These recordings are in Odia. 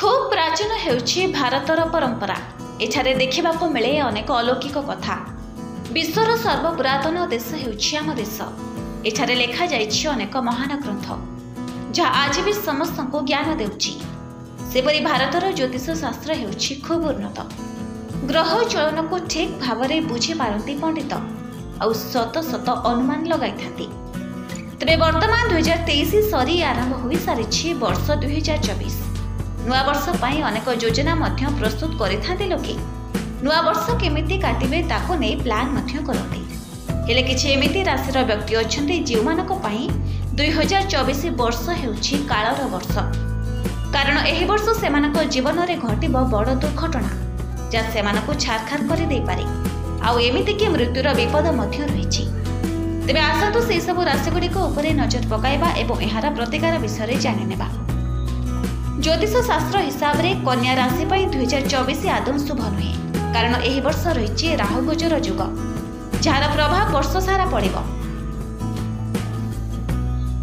ଖୁବ୍ ପ୍ରାଚୀନ ହେଉଛି ଭାରତର ପରମ୍ପରା ଏଠାରେ ଦେଖିବାକୁ ମିଳେ ଅନେକ ଅଲୌକିକ କଥା। ବିଶ୍ୱର ସର୍ବପୁରାତନ ଦେଶ ହେଉଛି ଆମ ଦେଶ। ଏଠାରେ ଲେଖାଯାଇଛି ଅନେକ ମହାନ ଗ୍ରନ୍ଥ ଯାହା ଆଜି ବି ସମସ୍ତଙ୍କୁ ଜ୍ଞାନ ଦେଉଛି। ସେପରି ଭାରତର ଜ୍ୟୋତିଷ ଶାସ୍ତ୍ର ହେଉଛି ଖୁବ୍ ଉନ୍ନତ। ଗ୍ରହ ଚଳନକୁ ଠିକ୍ ଭାବରେ ବୁଝିପାରନ୍ତି ପଣ୍ଡିତ ଆଉ ସତ ସତ ଅନୁମାନ ଲଗାଇଥାନ୍ତି। ତେବେ ବର୍ତ୍ତମାନ ଦୁଇହଜାର ତେଇଶ ସରି ଆରମ୍ଭ ହୋଇସାରିଛି ବର୍ଷ ଦୁଇହଜାର ଚବିଶ। ନୂଆବର୍ଷ ପାଇଁ ଅନେକ ଯୋଜନା ମଧ୍ୟ ପ୍ରସ୍ତୁତ କରିଥାନ୍ତି ଲୋକେ। ନୂଆବର୍ଷ କେମିତି କାଟିବେ ତାକୁ ନେଇ ପ୍ଲାନ୍ ମଧ୍ୟ କରନ୍ତି। ହେଲେ କିଛି ଏମିତି ରାଶିର ବ୍ୟକ୍ତି ଅଛନ୍ତି ଯେଉଁମାନଙ୍କ ପାଇଁ ଦୁଇହଜାର ଚବିଶ ବର୍ଷ ହେଉଛି କାଳର ବର୍ଷ। କାରଣ ଏହି ବର୍ଷ ସେମାନଙ୍କ ଜୀବନରେ ଘଟିବ ବଡ଼ ଦୁର୍ଘଟଣା ଯାହା ସେମାନଙ୍କୁ ଛାରଖାର କରିଦେଇପାରେ ଆଉ ଏମିତିକି ମୃତ୍ୟୁର ବିପଦ ମଧ୍ୟ ରହିଛି। ତେବେ ଆସନ୍ତୁ ସେହିସବୁ ରାଶିଗୁଡ଼ିକ ଉପରେ ନଜର ପକାଇବା ଏବଂ ଏହାର ପ୍ରତିକାର ବିଷୟରେ ଜାଣିନେବା। ଜ୍ୟୋତିଷ ଶାସ୍ତ୍ର ହିସାବରେ କନ୍ୟା ରାଶି ପାଇଁ ଦୁଇହଜାର ଚବିଶ ଆଦୌ ଶୁଭ ନୁହେଁ। କାରଣ ଏହି ବର୍ଷ ରହିଛି ରାହୁ ଗୋଚର ଯୁଗ। ଯାହାର ପ୍ରଭାବ ବର୍ଷ ସାରା ପଡ଼ିବ।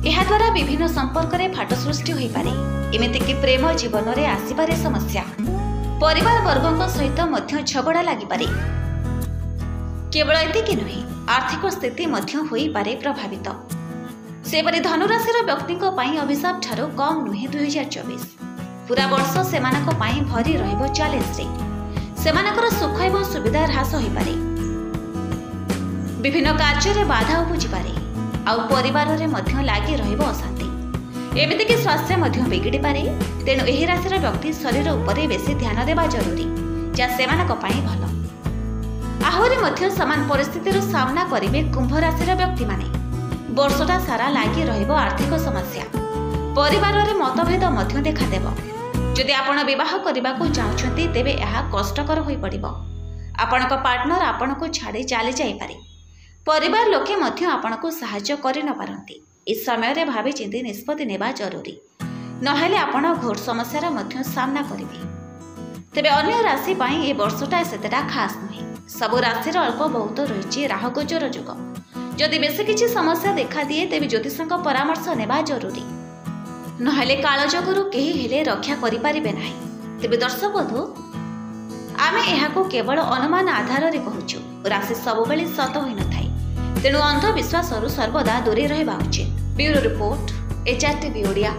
ଏହାଦ୍ୱାରା ବିଭିନ୍ନ ସମ୍ପର୍କରେ ଫାଟ ସୃଷ୍ଟି ହୋଇପାରେ। ଏମିତିକି ପ୍ରେମ ଜୀବନରେ ଆସିପାରେ ସମସ୍ୟା। ପରିବାର ବର୍ଗଙ୍କ ସହିତ ମଧ୍ୟ ଝଗଡ଼ା ଲାଗିପାରେ। କେବଳ ଏତିକି ନୁହେଁ ଆର୍ଥିକ ସ୍ଥିତି ମଧ୍ୟ ହୋଇପାରେ ପ୍ରଭାବିତ। ସେପରି ଧନୁରାଶିର ବ୍ୟକ୍ତିଙ୍କ ପାଇଁ ଅଭିଶାପ ଠାରୁ କମ୍ ନୁହେଁ ଦୁଇହଜାର ଚବିଶ। ପୁରା ବର୍ଷ ସେମାନଙ୍କ ପାଇଁ ଭରି ରହିବ ଚ୍ୟାଲେଞ୍ଜରେ ସେମାନଙ୍କର ସୁଖ ଏବଂ ସୁବିଧା ହ୍ରାସ ହୋଇପାରେ। ବିଭିନ୍ନ କାର୍ଯ୍ୟରେ ବାଧା ଉପୁଜିପାରେ। ଆଉ ପରିବାରରେ ମଧ୍ୟ ଲାଗି ରହିବ ଅଶାନ୍ତି। ଏମିତିକି ସ୍ୱାସ୍ଥ୍ୟ ମଧ୍ୟ ବିଗିଡ଼ିପାରେ। ତେଣୁ ଏହି ରାଶିର ବ୍ୟକ୍ତି ଶରୀର ଉପରେ ବେଶୀ ଧ୍ୟାନ ଦେବା ଜରୁରୀ ଯାହା ସେମାନଙ୍କ ପାଇଁ ଭଲ। ଆହୁରି ମଧ୍ୟ ସମାନ ପରିସ୍ଥିତିର ସାମ୍ନା କରିବେ କୁମ୍ଭ ରାଶିର ବ୍ୟକ୍ତିମାନେ। ବର୍ଷଟା ସାରା ଲାଗି ରହିବ ଆର୍ଥିକ ସମସ୍ୟା। ପରିବାରରେ ମତଭେଦ ମଧ୍ୟ ଦେଖାଦେବ। ଯଦି ଆପଣ ବିବାହ କରିବାକୁ ଚାହୁଁଛନ୍ତି ତେବେ ଏହା କଷ୍ଟକର ହୋଇପଡ଼ିବ। ଆପଣଙ୍କ ପାର୍ଟନର ଆପଣଙ୍କୁ ଛାଡ଼ି ଚାଲି ଯାଇପାରେ। ପରିବାର ଲୋକେ ମଧ୍ୟ ଆପଣଙ୍କୁ ସାହାଯ୍ୟ କରିନପାରନ୍ତି ଏ ସମୟରେ ଭାବି ଚିନ୍ତି ନିଷ୍ପତ୍ତି ନେବା ଜରୁରୀ। ନହେଲେ ଆପଣ ଘୋର ସମସ୍ୟାର ମଧ୍ୟ ସାମ୍ନା କରିବେ। ତେବେ ଅନ୍ୟ ରାଶି ପାଇଁ ଏ ବର୍ଷଟା ସେତେଟା ଖାସ୍ ନୁହେଁ। ସବୁ ରାଶିର ଅଳ୍ପ ବହୁତ ରହିଛି ରାହୁଗୋଚର ଯୁଗ। ଯଦି ବେଶୀ କିଛି ସମସ୍ୟା ଦେଖାଦିଏ ତେବେ ଜ୍ୟୋତିଷଙ୍କ ପରାମର୍ଶ ନେବା ଜରୁରୀ। ନହେଲେ କାଳଯୋଗରୁ କେହି ହେଲେ ରକ୍ଷା କରିପାରିବେ ନାହିଁ। ତେବେ ଦର୍ଶକ ବନ୍ଧୁ ଆମେ ଏହାକୁ କେବଳ ଅନୁମାନ ଆଧାରରେ କହୁଛୁ ରାଶି ସବୁବେଳେ ସତ ହୋଇନଥାଏ। ତେଣୁ ଅନ୍ଧବିଶ୍ୱାସରୁ ସର୍ବଦା ଦୂରେଇ ରହିବା ଉଚିତ। Bureau report HR TV Odia.